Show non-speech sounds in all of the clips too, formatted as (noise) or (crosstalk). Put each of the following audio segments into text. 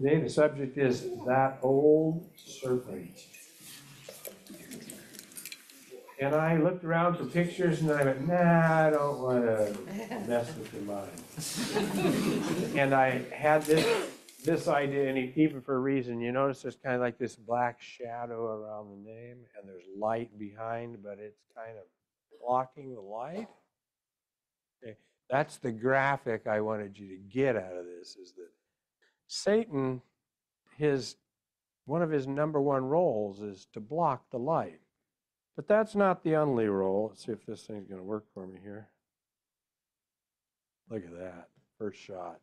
Today, the subject is that old serpent. And I looked around for pictures and I went, nah, I don't want to mess with your mind. (laughs) And I had this, this idea, and even for a reason, you notice there's kind of like this black shadow around the name, and there's light behind, but it's kind of blocking the light. Okay, that's the graphic I wanted you to get out of this, is that Satan, his, one of his number one roles is to block the light. But that's not the only role. Let's see if this thing's going to work for me here. Look at that, first shot.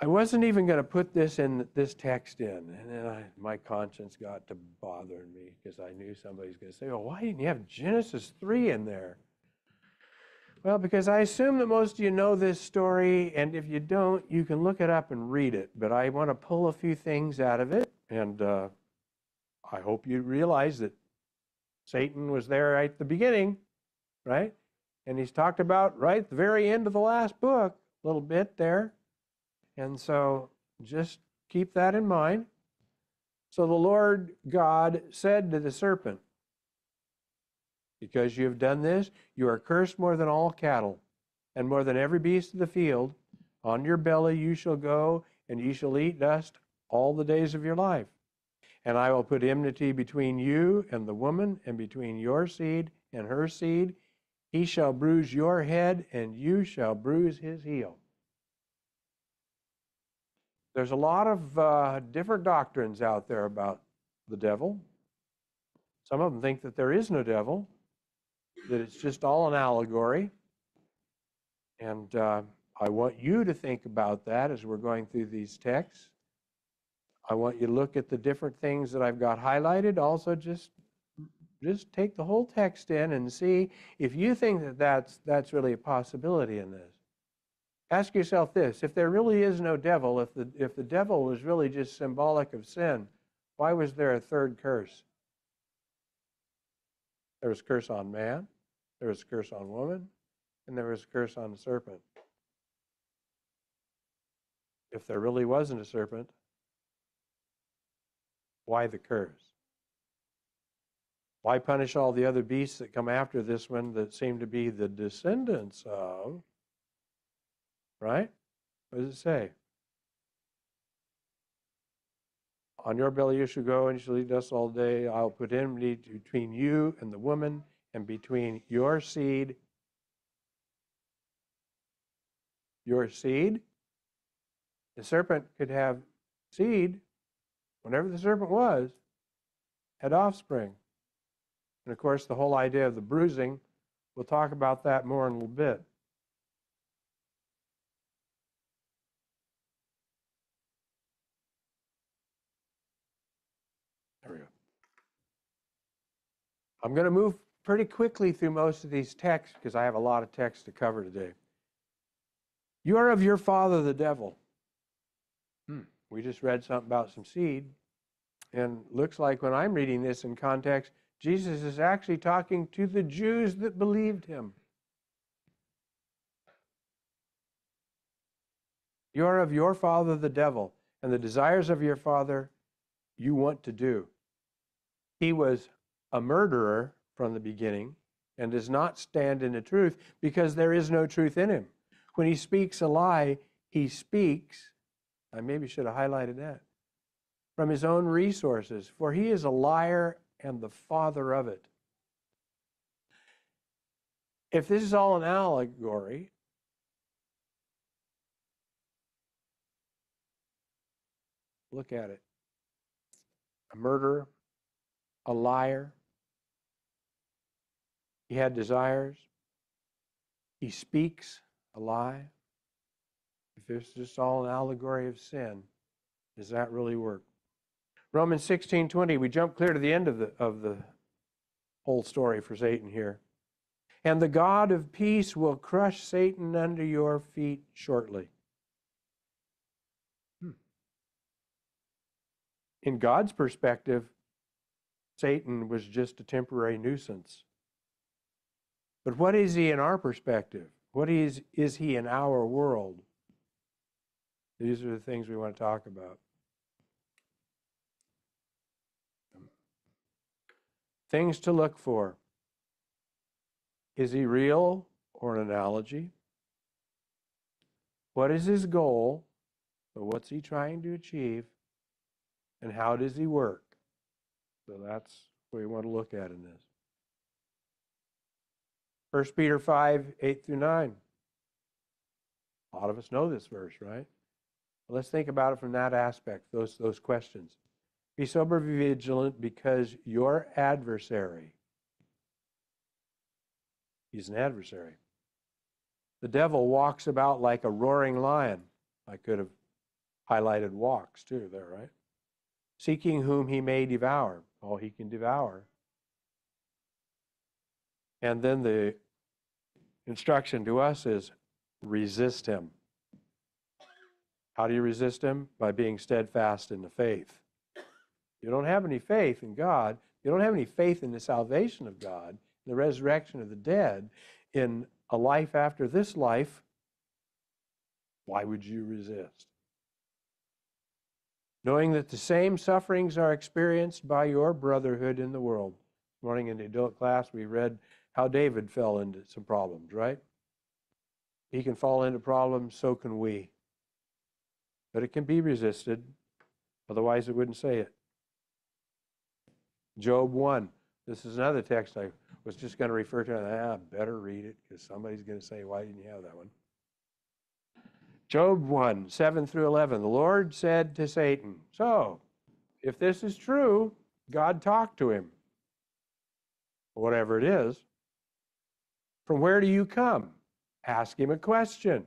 I wasn't even going to put this in this text in, and then I, my conscience got to bothering me because I knew somebody's going to say, "Well, why didn't you have Genesis three in there?" Well, because I assume that most of you know this story, and if you don't, you can look it up and read it. But I want to pull a few things out of it, and uh, I hope you realize that Satan was there right at the beginning, right? And he's talked about right at the very end of the last book, a little bit there. And so just keep that in mind. So the Lord God said to the serpent, Because you have done this, you are cursed more than all cattle, and more than every beast of the field. On your belly you shall go, and you shall eat dust all the days of your life. And I will put enmity between you and the woman, and between your seed and her seed. He shall bruise your head, and you shall bruise his heel. There's a lot of uh, different doctrines out there about the devil. Some of them think that there is no devil, that it's just all an allegory. And uh, I want you to think about that as we're going through these texts. I want you to look at the different things that I've got highlighted. Also, just just take the whole text in and see if you think that that's that's really a possibility in this. Ask yourself this: If there really is no devil, if the if the devil was really just symbolic of sin, why was there a third curse? There was curse on man, there was a curse on woman, and there was a curse on the serpent. If there really wasn't a serpent, why the curse? Why punish all the other beasts that come after this one that seem to be the descendants of? Right? What does it say? On your belly you shall go, and you shall eat dust all day. I'll put enmity between you and the woman, and between your seed. Your seed? The serpent could have seed, whenever the serpent was, had offspring. And of course, the whole idea of the bruising, we'll talk about that more in a little bit. There we go. I'm going to move pretty quickly through most of these texts because I have a lot of texts to cover today. You are of your father, the devil. Hmm. We just read something about some seed. And looks like when I'm reading this in context, Jesus is actually talking to the Jews that believed him. You are of your father, the devil, and the desires of your father you want to do. He was a murderer from the beginning and does not stand in the truth because there is no truth in him. When he speaks a lie, he speaks. I maybe should have highlighted that from his own resources, for he is a liar and the father of it. If this is all an allegory, look at it. A murderer, a liar. He had desires. He speaks a lie. If this is just all an allegory of sin, does that really work? Romans 16 20, we jump clear to the end of the, of the whole story for Satan here. And the God of peace will crush Satan under your feet shortly. Hmm. In God's perspective, Satan was just a temporary nuisance. But what is he in our perspective? What is, is he in our world? These are the things we want to talk about. Things to look for. Is he real or an analogy? What is his goal? So, what's he trying to achieve? And how does he work? So, that's what we want to look at in this. 1 Peter 5 8 through 9. A lot of us know this verse, right? let's think about it from that aspect, those, those questions. Be sober, vigilant, because your adversary, he's an adversary. The devil walks about like a roaring lion. I could have highlighted walks too, there, right? Seeking whom he may devour. All he can devour. And then the instruction to us is resist him. How do you resist him? By being steadfast in the faith. You don't have any faith in God. You don't have any faith in the salvation of God, the resurrection of the dead, in a life after this life. Why would you resist? Knowing that the same sufferings are experienced by your brotherhood in the world. This morning in the adult class, we read how David fell into some problems, right? He can fall into problems, so can we but it can be resisted. Otherwise, it wouldn't say it. Job 1. This is another text I was just going to refer to. Ah, better read it because somebody's going to say, Why didn't you have that one? Job 1, 7 through 11. The Lord said to Satan, So, if this is true, God talked to him. Whatever it is. From where do you come? Ask him a question.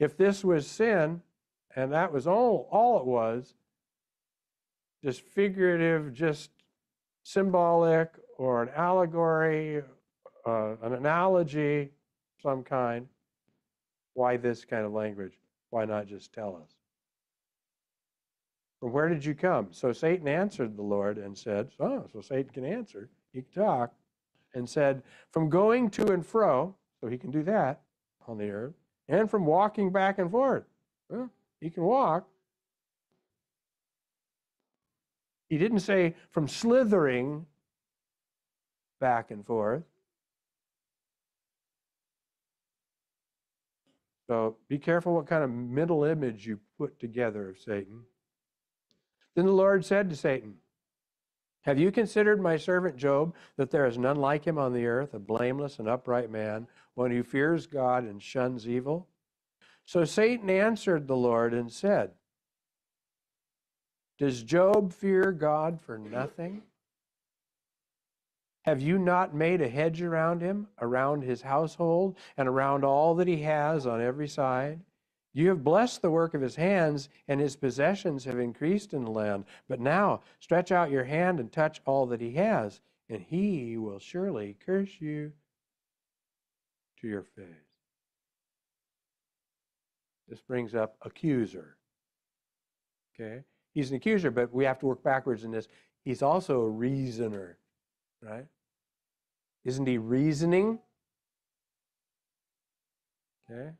If this was sin, and that was all, all it was, just figurative, just symbolic, or an allegory, uh, an analogy, some kind, why this kind of language? Why not just tell us? From where did you come? So Satan answered the Lord and said, Oh, so Satan can answer, he can talk, and said, From going to and fro, so he can do that on the earth, and from walking back and forth. Well, he can walk. He didn't say from slithering back and forth. So be careful what kind of mental image you put together of Satan. Then the Lord said to Satan, Have you considered my servant Job, that there is none like him on the earth, a blameless and upright man, one who fears God and shuns evil? So Satan answered the Lord and said, Does Job fear God for nothing? Have you not made a hedge around him, around his household, and around all that he has on every side? You have blessed the work of his hands, and his possessions have increased in the land. But now stretch out your hand and touch all that he has, and he will surely curse you to your face. This brings up accuser. Okay? He's an accuser, but we have to work backwards in this. He's also a reasoner, right? Isn't he reasoning? Okay?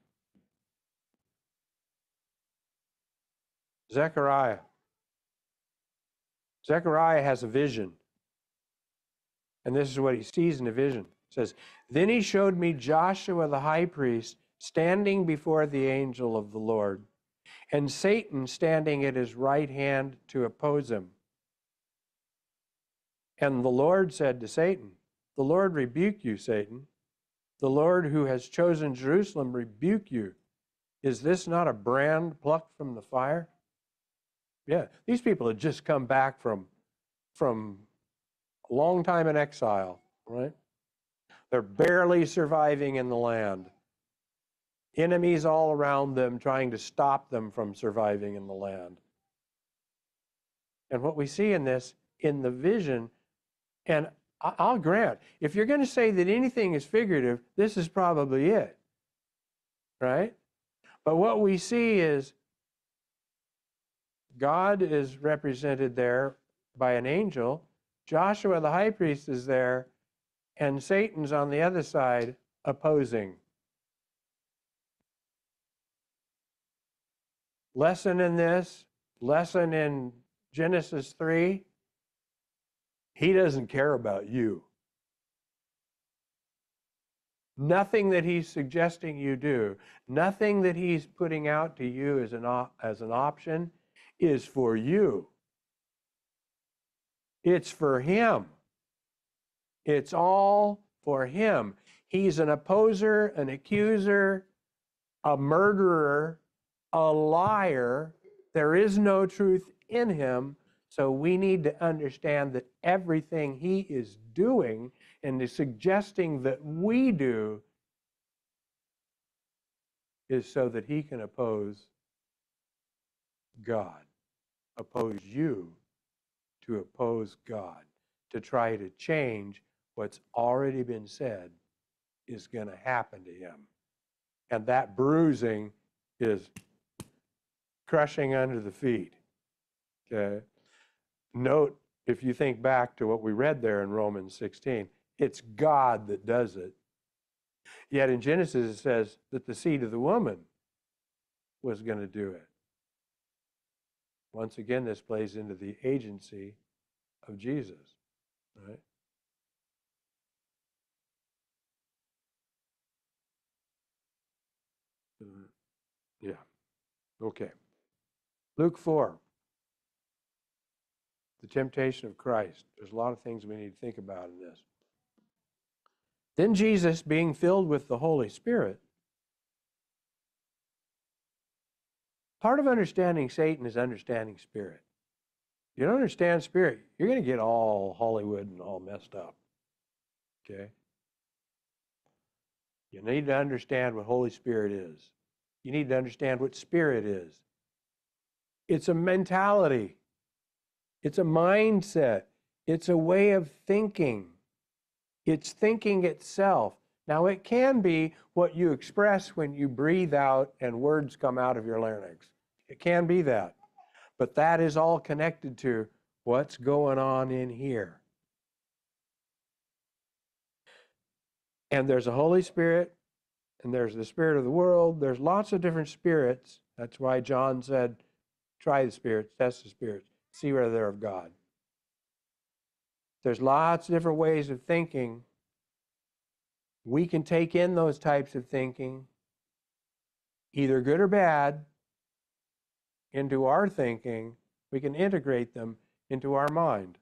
Zechariah. Zechariah has a vision. And this is what he sees in the vision. It says, Then he showed me Joshua the high priest standing before the angel of the Lord, and Satan standing at his right hand to oppose him. And the Lord said to Satan, The Lord rebuke you, Satan. The Lord who has chosen Jerusalem rebuke you. Is this not a brand plucked from the fire? Yeah, these people had just come back from, from a long time in exile, right? They're barely surviving in the land. Enemies all around them trying to stop them from surviving in the land. And what we see in this, in the vision, and I'll grant, if you're going to say that anything is figurative, this is probably it. Right? But what we see is God is represented there by an angel. Joshua the high priest is there, and Satan's on the other side opposing. lesson in this, lesson in Genesis 3, he doesn't care about you. Nothing that he's suggesting you do, nothing that he's putting out to you as an, as an option is for you. It's for him. It's all for him. He's an opposer, an accuser, a murderer, a liar. There is no truth in him. So we need to understand that everything he is doing and is suggesting that we do is so that he can oppose God, oppose you to oppose God, to try to change what's already been said is going to happen to him. And that bruising is crushing under the feet. Okay? Note, if you think back to what we read there in Romans 16, it's God that does it. Yet in Genesis, it says that the seed of the woman was going to do it. Once again, this plays into the agency of Jesus, right? Uh, yeah. Okay. Luke 4. The temptation of Christ. There's a lot of things we need to think about in this. Then Jesus, being filled with the Holy Spirit, part of understanding Satan is understanding spirit. If you don't understand spirit, you're going to get all Hollywood and all messed up. Okay? You need to understand what Holy Spirit is. You need to understand what spirit is. It's a mentality. It's a mindset. It's a way of thinking. It's thinking itself. Now, it can be what you express when you breathe out and words come out of your larynx. It can be that. But that is all connected to what's going on in here. And there's a Holy Spirit, and there's the Spirit of the world. There's lots of different spirits. That's why John said, try the spirits, test the spirits, see whether they're of God. There's lots of different ways of thinking. We can take in those types of thinking, either good or bad, into our thinking. We can integrate them into our mind.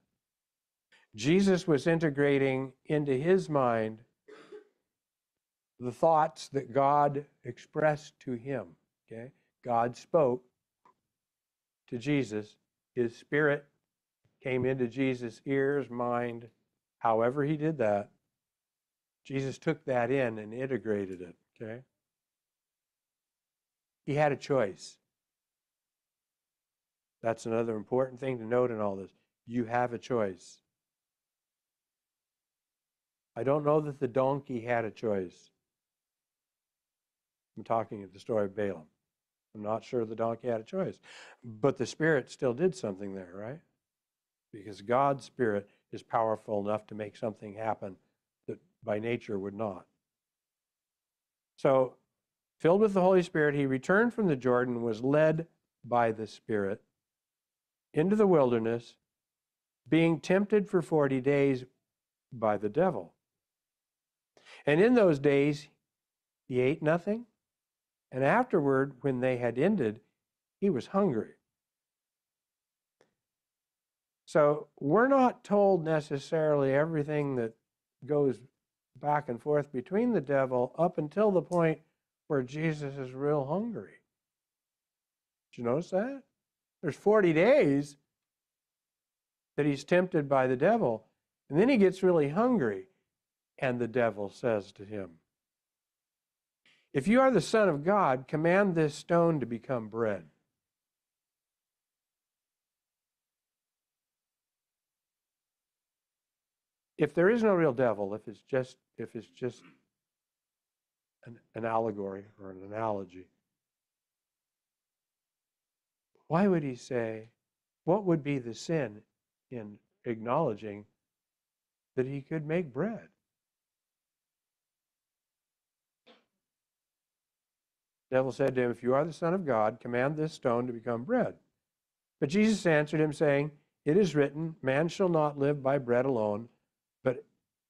Jesus was integrating into his mind the thoughts that God expressed to him. Okay? God spoke to Jesus. His spirit came into Jesus' ears, mind, however he did that. Jesus took that in and integrated it, okay? He had a choice. That's another important thing to note in all this. You have a choice. I don't know that the donkey had a choice. I'm talking of the story of Balaam. I'm not sure the donkey had a choice. But the Spirit still did something there, right? Because God's Spirit is powerful enough to make something happen by nature would not. So, filled with the Holy Spirit, he returned from the Jordan was led by the Spirit into the wilderness, being tempted for 40 days by the devil. And in those days, he ate nothing. And afterward, when they had ended, he was hungry. So we're not told necessarily everything that goes back and forth between the devil up until the point where Jesus is real hungry. Did you notice that? There's 40 days that he's tempted by the devil, and then he gets really hungry, and the devil says to him, If you are the Son of God, command this stone to become bread. If there is no real devil, if it's just if it's just an, an allegory or an analogy, why would he say, what would be the sin in acknowledging that he could make bread? The devil said to him, If you are the Son of God, command this stone to become bread. But Jesus answered him, saying, It is written, Man shall not live by bread alone,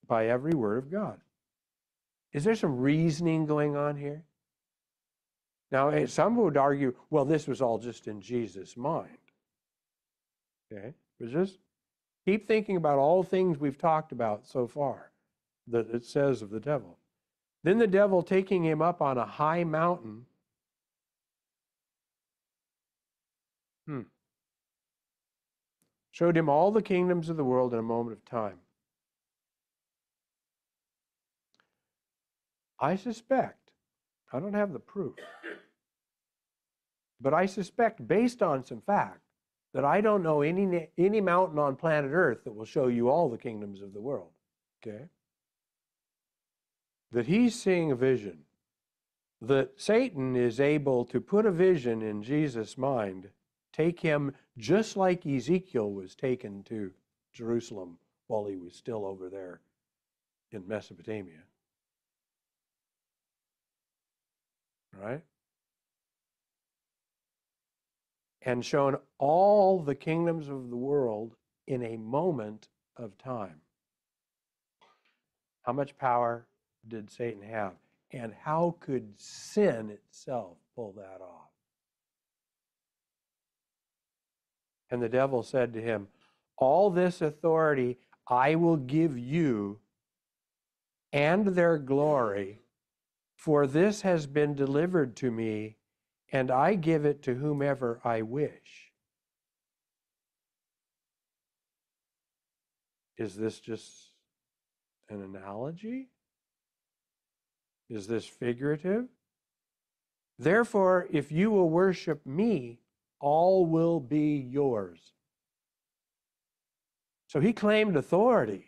by every word of God. Is there some reasoning going on here? Now, eh, some would argue, well, this was all just in Jesus' mind. Okay? But just keep thinking about all things we've talked about so far that it says of the devil. Then the devil, taking him up on a high mountain, hmm, showed him all the kingdoms of the world in a moment of time. I suspect, I don't have the proof, but I suspect, based on some fact, that I don't know any, any mountain on planet Earth that will show you all the kingdoms of the world. Okay? That he's seeing a vision. That Satan is able to put a vision in Jesus' mind, take him just like Ezekiel was taken to Jerusalem while he was still over there in Mesopotamia. Right? And shown all the kingdoms of the world in a moment of time. How much power did Satan have? And how could sin itself pull that off? And the devil said to him, All this authority I will give you and their glory for this has been delivered to me, and I give it to whomever I wish. Is this just an analogy? Is this figurative? Therefore, if you will worship me, all will be yours. So he claimed authority.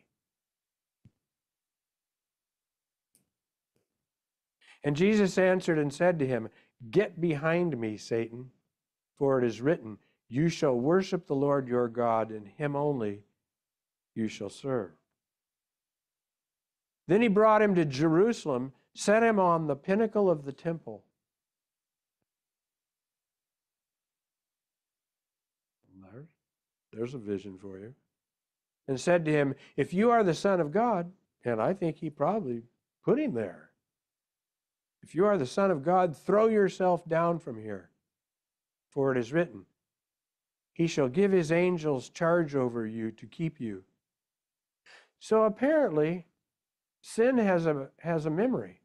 And Jesus answered and said to him, Get behind me, Satan, for it is written, You shall worship the Lord your God, and him only you shall serve. Then he brought him to Jerusalem, set him on the pinnacle of the temple. There's, a vision for you. And said to him, If you are the Son of God, and I think he probably put him there if you are the Son of God, throw yourself down from here. For it is written, He shall give His angels charge over you to keep you. So apparently, sin has a, has a memory.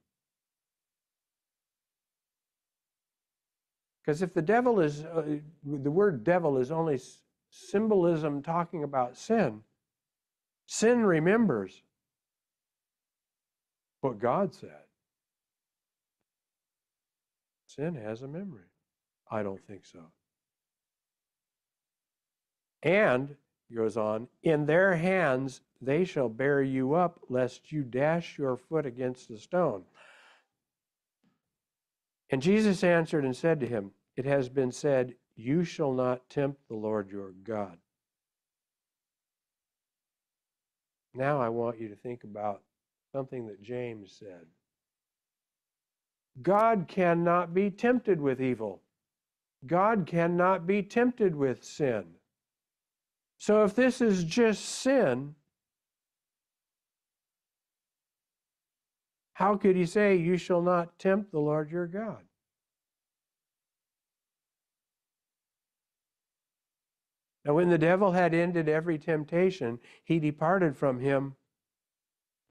Because if the devil is, uh, the word devil is only symbolism talking about sin, sin remembers what God said. Sin has a memory. I don't think so. And, he goes on, in their hands they shall bear you up, lest you dash your foot against a stone. And Jesus answered and said to him, It has been said, You shall not tempt the Lord your God. Now I want you to think about something that James said. God cannot be tempted with evil. God cannot be tempted with sin. So if this is just sin, how could he say, You shall not tempt the Lord your God? Now, when the devil had ended every temptation, he departed from him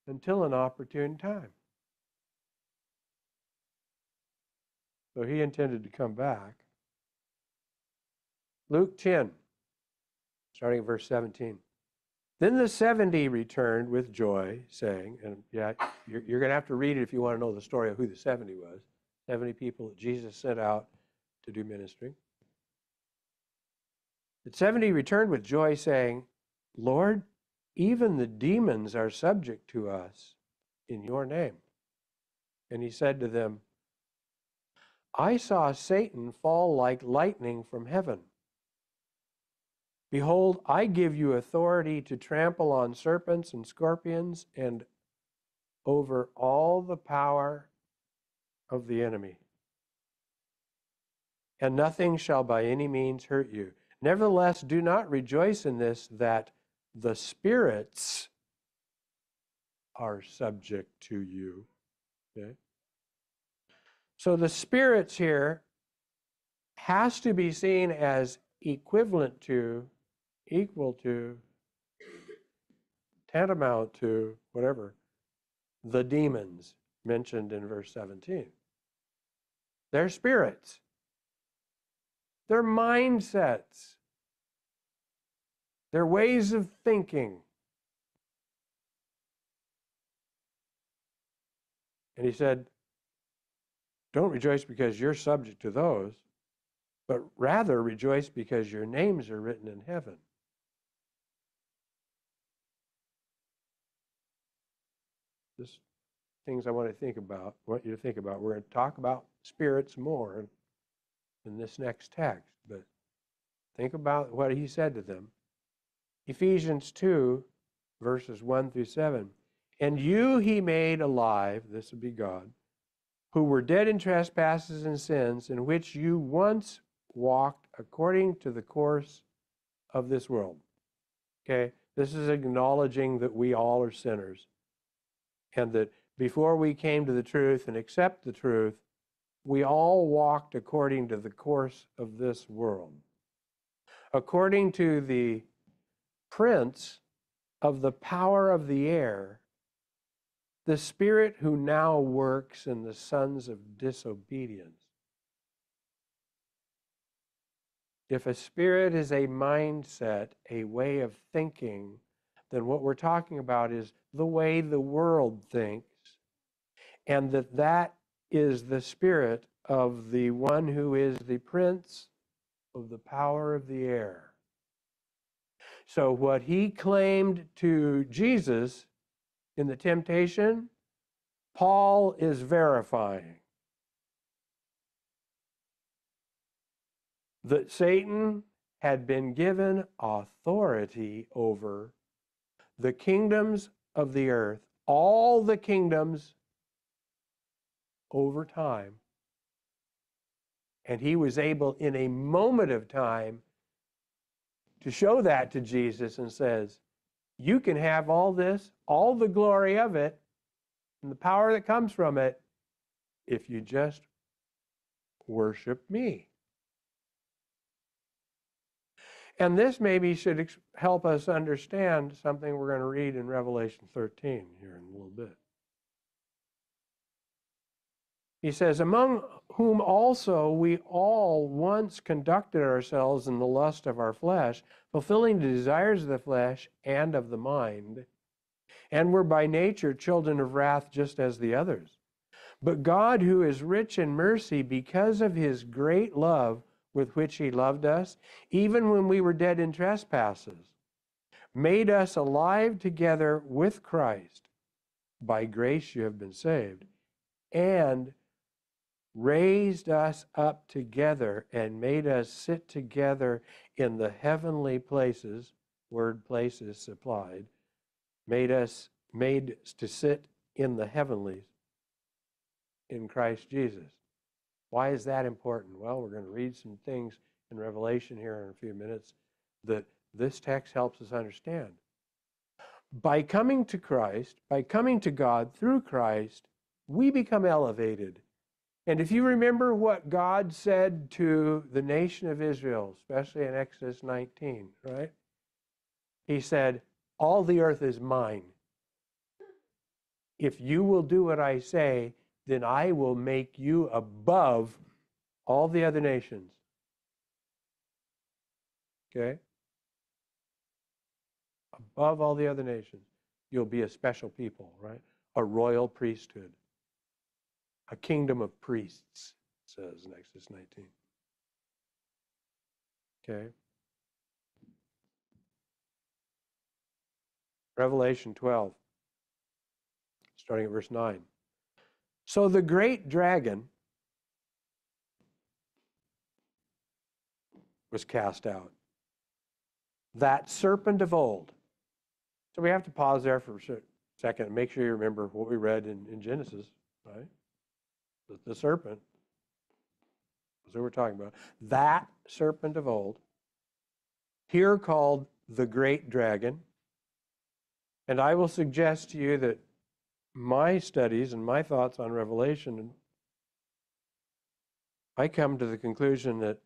until an opportune time. So he intended to come back. Luke 10, starting at verse 17. Then the 70 returned with joy, saying, and yeah, you're, you're going to have to read it if you want to know the story of who the 70 was 70 people that Jesus sent out to do ministry. The 70 returned with joy, saying, Lord, even the demons are subject to us in your name. And he said to them, I saw Satan fall like lightning from heaven. Behold, I give you authority to trample on serpents and scorpions and over all the power of the enemy, and nothing shall by any means hurt you. Nevertheless, do not rejoice in this that the spirits are subject to you. Okay? So the spirits here has to be seen as equivalent to, equal to, tantamount to, whatever, the demons mentioned in verse 17. They're spirits, they're mindsets, they're ways of thinking. And he said, Don't rejoice because you're subject to those, but rather rejoice because your names are written in heaven. Just things I want to think about, want you to think about. We're going to talk about spirits more in this next text, but think about what he said to them. Ephesians 2, verses 1 through 7. And you he made alive, this would be God, who were dead in trespasses and sins, in which you once walked according to the course of this world. Okay? This is acknowledging that we all are sinners and that before we came to the truth and accept the truth, we all walked according to the course of this world. According to the prince of the power of the air, the spirit who now works in the sons of disobedience. If a spirit is a mindset, a way of thinking, then what we're talking about is the way the world thinks, and that that is the spirit of the one who is the prince of the power of the air. So, what he claimed to Jesus in the temptation, Paul is verifying. That Satan had been given authority over the kingdoms of the earth, all the kingdoms over time. And he was able, in a moment of time, to show that to Jesus and says, You can have all this, all the glory of it, and the power that comes from it, if you just worship me. And this maybe should help us understand something we're going to read in Revelation 13 here in a little bit. He says, Among whom also we all once conducted ourselves in the lust of our flesh, fulfilling the desires of the flesh and of the mind, and were by nature children of wrath just as the others. But God, who is rich in mercy, because of his great love with which he loved us, even when we were dead in trespasses, made us alive together with Christ. By grace you have been saved. And raised us up together and made us sit together in the heavenly places, word places supplied, made us made to sit in the heavenlies in Christ Jesus. Why is that important? Well, we're going to read some things in Revelation here in a few minutes that this text helps us understand. By coming to Christ, by coming to God through Christ, we become elevated and if you remember what God said to the nation of Israel, especially in Exodus 19, right? He said, All the earth is mine. If you will do what I say, then I will make you above all the other nations. Okay? Above all the other nations. You'll be a special people, right? A royal priesthood a kingdom of priests, says Exodus 19. Okay. Revelation 12, starting at verse 9. So the great dragon was cast out, that serpent of old. So we have to pause there for a second and make sure you remember what we read in, in Genesis, right? The, the serpent. So we're talking about that serpent of old, here called the great dragon. And I will suggest to you that my studies and my thoughts on Revelation, I come to the conclusion that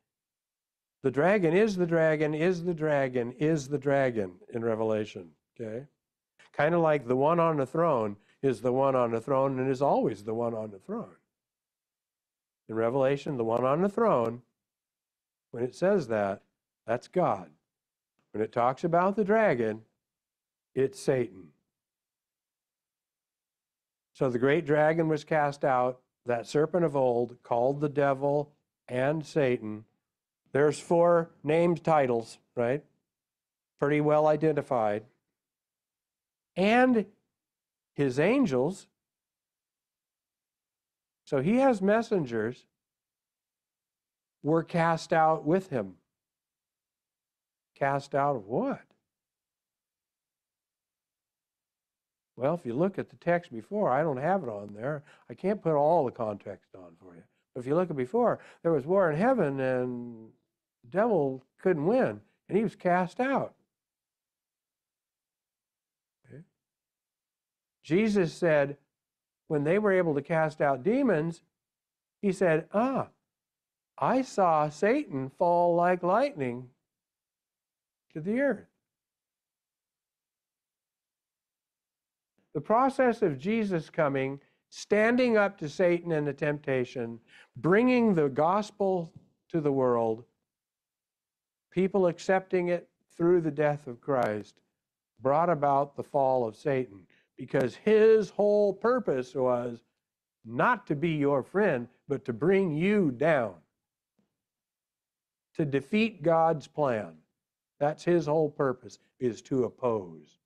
the dragon is the dragon, is the dragon, is the dragon in Revelation. Okay? Kind of like the one on the throne is the one on the throne and is always the one on the throne. In Revelation, the one on the throne, when it says that, that's God. When it talks about the dragon, it's Satan. So the great dragon was cast out, that serpent of old, called the devil and Satan. There's four named titles, right? Pretty well identified. And his angels. So he has messengers were cast out with him. Cast out of what? Well, if you look at the text before, I don't have it on there. I can't put all the context on for you. But if you look at before, there was war in heaven and the devil couldn't win and he was cast out. Okay. Jesus said, when they were able to cast out demons, he said, Ah, I saw Satan fall like lightning to the earth. The process of Jesus coming, standing up to Satan and the temptation, bringing the gospel to the world, people accepting it through the death of Christ, brought about the fall of Satan because his whole purpose was not to be your friend, but to bring you down, to defeat God's plan. That's his whole purpose, is to oppose,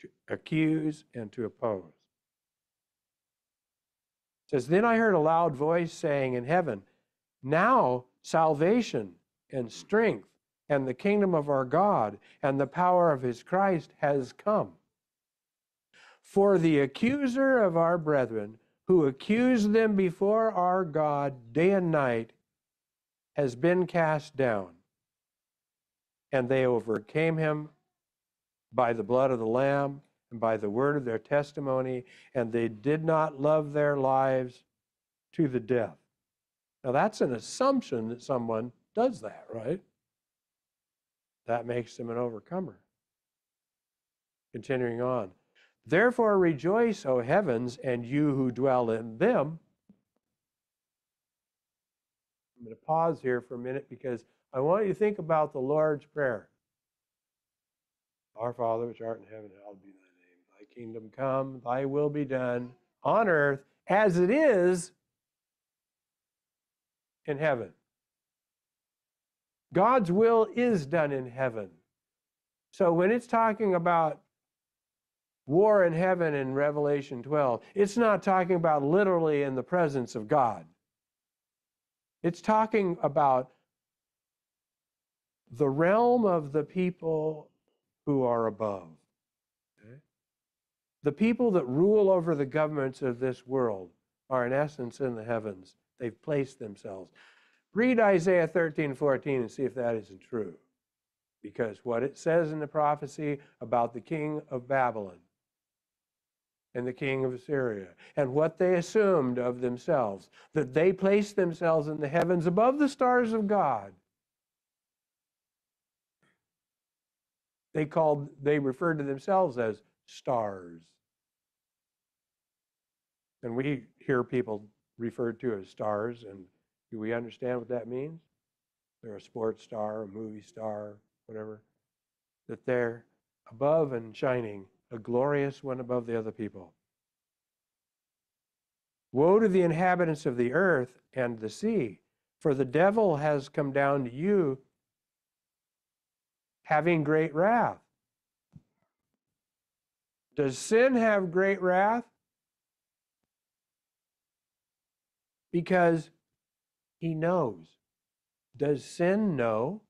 to accuse and to oppose. It says, Then I heard a loud voice saying in heaven, Now salvation and strength and the kingdom of our God and the power of his Christ has come. For the accuser of our brethren, who accused them before our God day and night, has been cast down and they overcame him by the blood of the Lamb and by the word of their testimony, and they did not love their lives to the death. Now, that's an assumption that someone does that, right? That makes them an overcomer. Continuing on. Therefore, rejoice, O heavens, and you who dwell in them. I'm going to pause here for a minute because I want you to think about the Lord's Prayer. Our Father, which art in heaven, hallowed be thy name. Thy kingdom come, thy will be done on earth as it is in heaven. God's will is done in heaven. So when it's talking about war in heaven in Revelation 12, it's not talking about literally in the presence of God. It's talking about the realm of the people who are above. Okay? The people that rule over the governments of this world are, in essence, in the heavens. They've placed themselves. Read Isaiah 13, 14 and see if that isn't true. Because what it says in the prophecy about the king of Babylon and the king of Assyria, and what they assumed of themselves, that they placed themselves in the heavens above the stars of God. They called they referred to themselves as stars. And we hear people referred to as stars and do we understand what that means? They're a sports star a movie star whatever that they're above and shining a glorious one above the other people woe to the inhabitants of the earth and the sea for the devil has come down to you having great wrath. Does sin have great wrath? Because he knows. Does sin know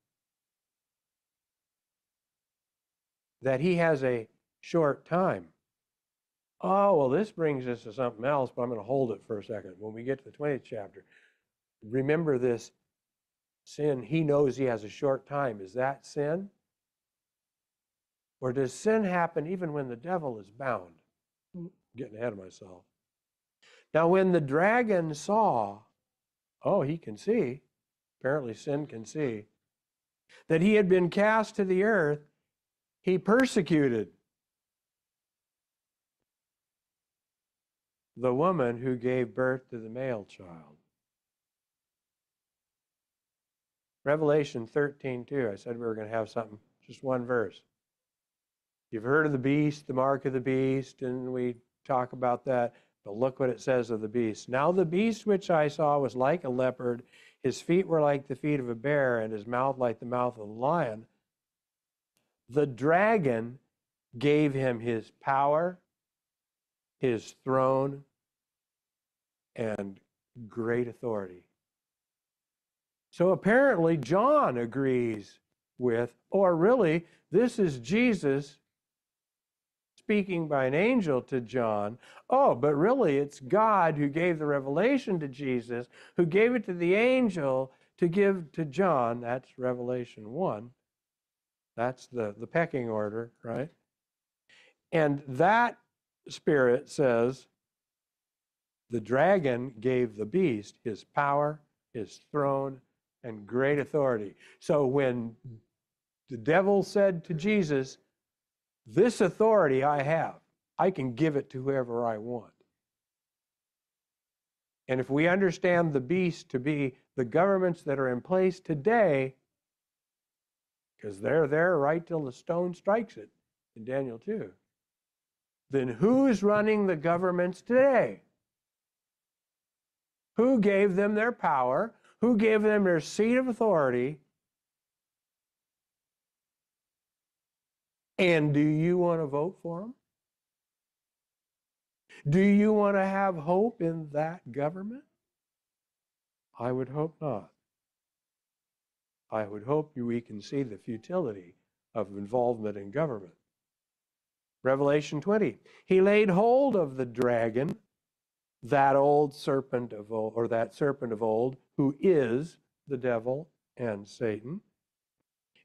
that he has a short time? Oh, well, this brings us to something else, but I'm going to hold it for a second. When we get to the 20th chapter, remember this sin, he knows he has a short time. Is that sin? Or does sin happen even when the devil is bound? Mm. getting ahead of myself. Now, when the dragon saw, oh, he can see, apparently sin can see, that he had been cast to the earth, he persecuted the woman who gave birth to the male child. Revelation 13, 2. I said we were going to have something, just one verse. You've heard of the beast, the mark of the beast, and we talk about that. But look what it says of the beast. Now the beast which I saw was like a leopard. His feet were like the feet of a bear, and his mouth like the mouth of a lion. The dragon gave him his power, his throne, and great authority. So apparently, John agrees with, or really, this is Jesus speaking by an angel to John. Oh, but really it's God who gave the revelation to Jesus, who gave it to the angel to give to John. That's Revelation 1. That's the, the pecking order, right? And that spirit says the dragon gave the beast his power, his throne, and great authority. So when the devil said to Jesus, this authority I have, I can give it to whoever I want. And if we understand the beast to be the governments that are in place today, because they're there right till the stone strikes it in Daniel 2, then who's running the governments today? Who gave them their power? Who gave them their seat of authority? And do you want to vote for them? Do you want to have hope in that government? I would hope not. I would hope we can see the futility of involvement in government. Revelation 20. He laid hold of the dragon, that old serpent of old, or that serpent of old, who is the devil and Satan.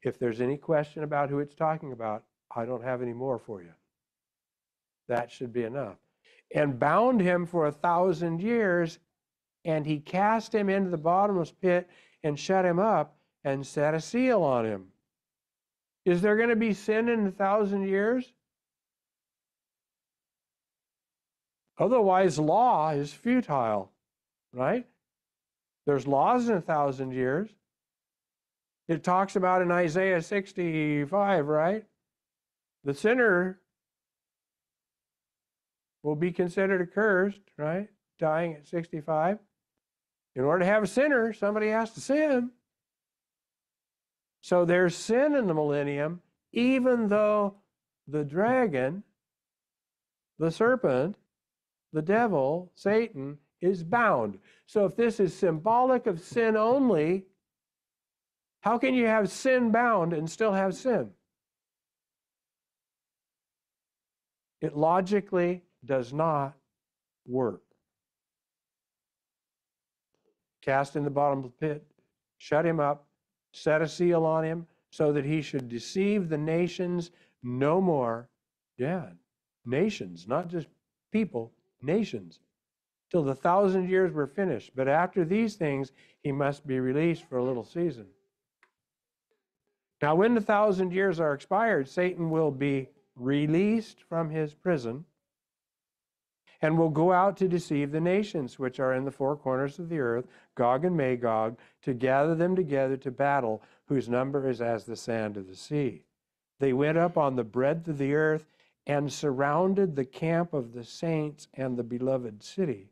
If there's any question about who it's talking about, I don't have any more for you. That should be enough. And bound him for a thousand years, and he cast him into the bottomless pit and shut him up and set a seal on him. Is there going to be sin in a thousand years? Otherwise, law is futile, right? There's laws in a thousand years. It talks about in Isaiah 65, right? The sinner will be considered accursed, right? Dying at 65. In order to have a sinner, somebody has to sin. So there's sin in the millennium, even though the dragon, the serpent, the devil, Satan, is bound. So if this is symbolic of sin only, how can you have sin bound and still have sin? It logically does not work. Cast in the bottom of the pit, shut him up, set a seal on him so that he should deceive the nations no more. Yeah, nations, not just people, nations, till the thousand years were finished. But after these things, he must be released for a little season. Now, when the thousand years are expired, Satan will be released from his prison and will go out to deceive the nations which are in the four corners of the earth, Gog and Magog, to gather them together to battle, whose number is as the sand of the sea. They went up on the breadth of the earth and surrounded the camp of the saints and the beloved city.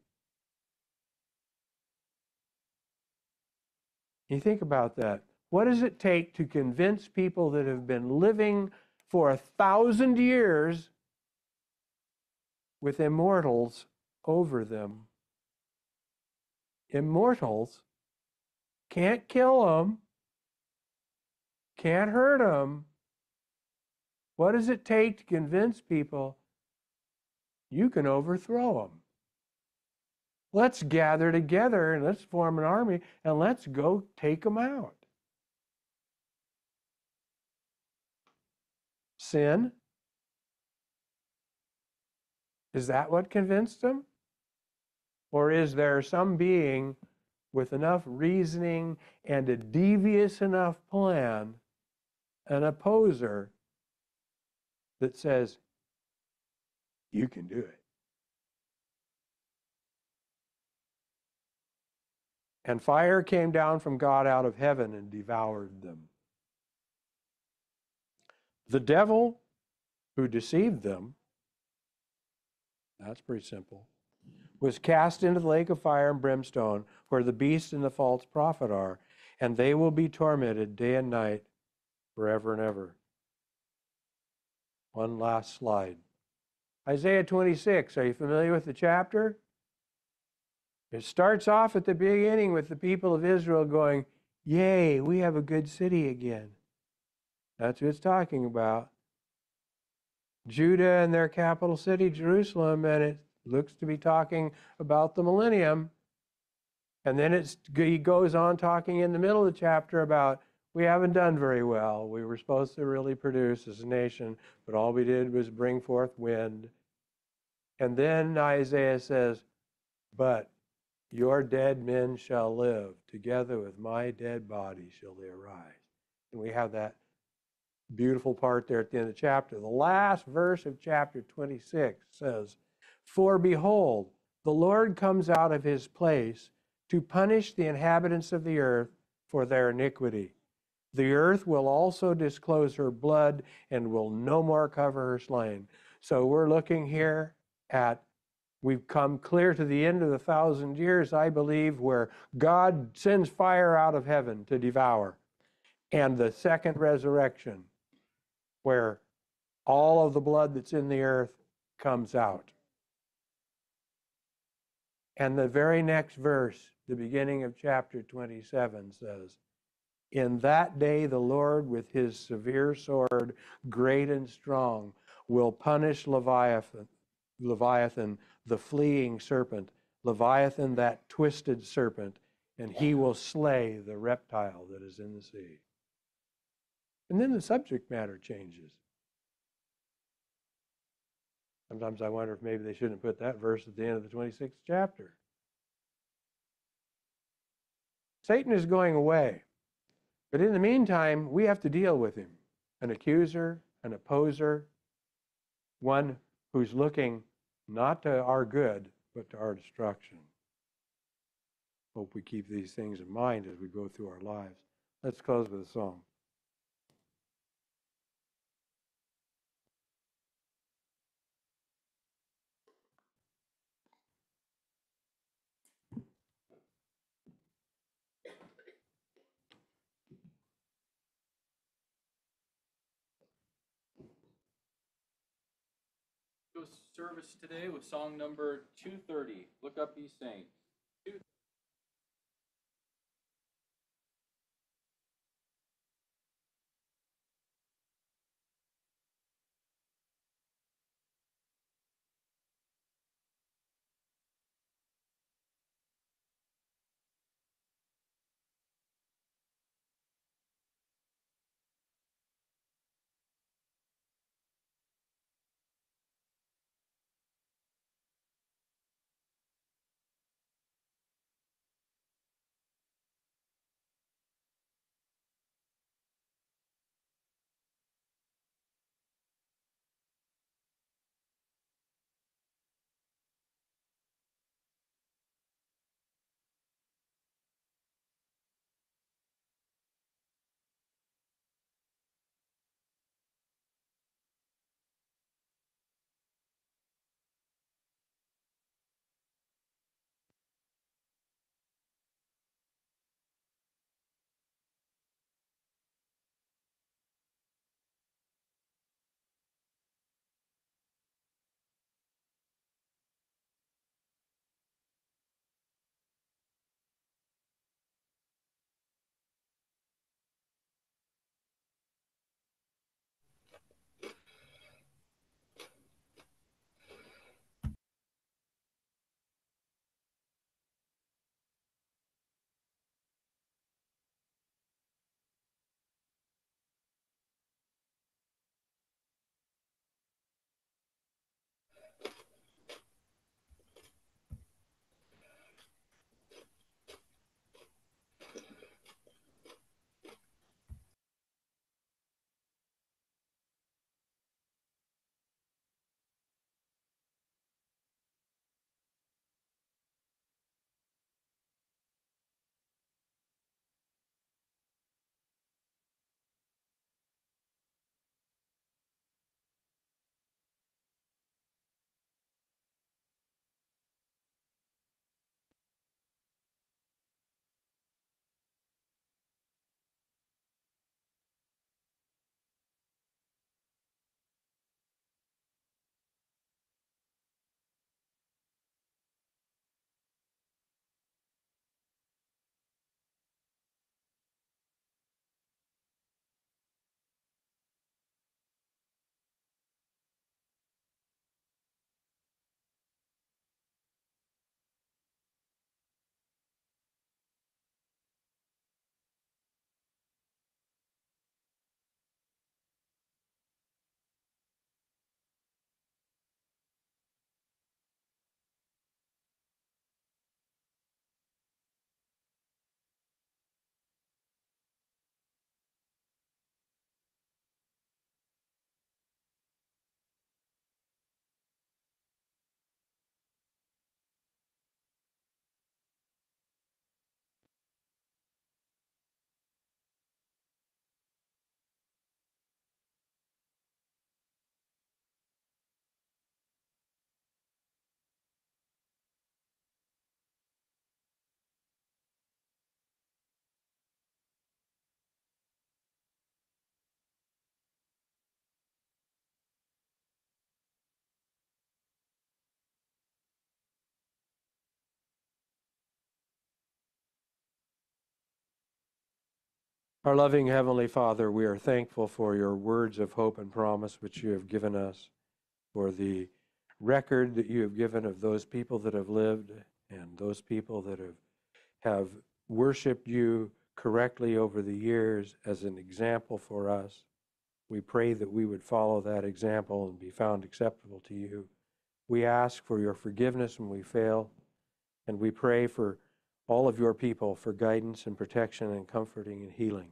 You think about that. What does it take to convince people that have been living for a thousand years with immortals over them. Immortals can't kill them, can't hurt them. What does it take to convince people you can overthrow them? Let's gather together and let's form an army and let's go take them out. Sin? Is that what convinced them? Or is there some being with enough reasoning and a devious enough plan, an opposer that says, you can do it? And fire came down from God out of heaven and devoured them. The devil who deceived them, that's pretty simple, was cast into the lake of fire and brimstone where the beast and the false prophet are, and they will be tormented day and night forever and ever. One last slide. Isaiah 26, are you familiar with the chapter? It starts off at the beginning with the people of Israel going, Yay, we have a good city again. That's what it's talking about. Judah and their capital city, Jerusalem, and it looks to be talking about the millennium. And then it's, he goes on talking in the middle of the chapter about we haven't done very well. We were supposed to really produce as a nation, but all we did was bring forth wind. And then Isaiah says, But your dead men shall live, together with my dead body shall they arise. And we have that beautiful part there at the end of the chapter. The last verse of chapter 26 says, For behold, the Lord comes out of his place to punish the inhabitants of the earth for their iniquity. The earth will also disclose her blood and will no more cover her slain. So we're looking here at We've come clear to the end of the thousand years, I believe, where God sends fire out of heaven to devour. And the second resurrection, where all of the blood that's in the earth comes out. And the very next verse, the beginning of chapter 27, says, In that day the Lord, with his severe sword, great and strong, will punish Leviathan, Leviathan the fleeing serpent, Leviathan, that twisted serpent, and he will slay the reptile that is in the sea. And then the subject matter changes. Sometimes I wonder if maybe they shouldn't put that verse at the end of the 26th chapter. Satan is going away. But in the meantime, we have to deal with him an accuser, an opposer, one who's looking not to our good, but to our destruction. Hope we keep these things in mind as we go through our lives. Let's close with a song. Service today with song number 230, Look Up Ye Saints. Our loving Heavenly Father, we are thankful for your words of hope and promise which you have given us, for the record that you have given of those people that have lived and those people that have, have worshiped you correctly over the years as an example for us. We pray that we would follow that example and be found acceptable to you. We ask for your forgiveness when we fail, and we pray for all of your people for guidance and protection and comforting and healing.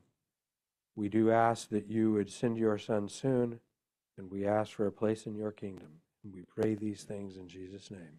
We do ask that you would send your Son soon, and we ask for a place in your kingdom. And we pray these things in Jesus' name.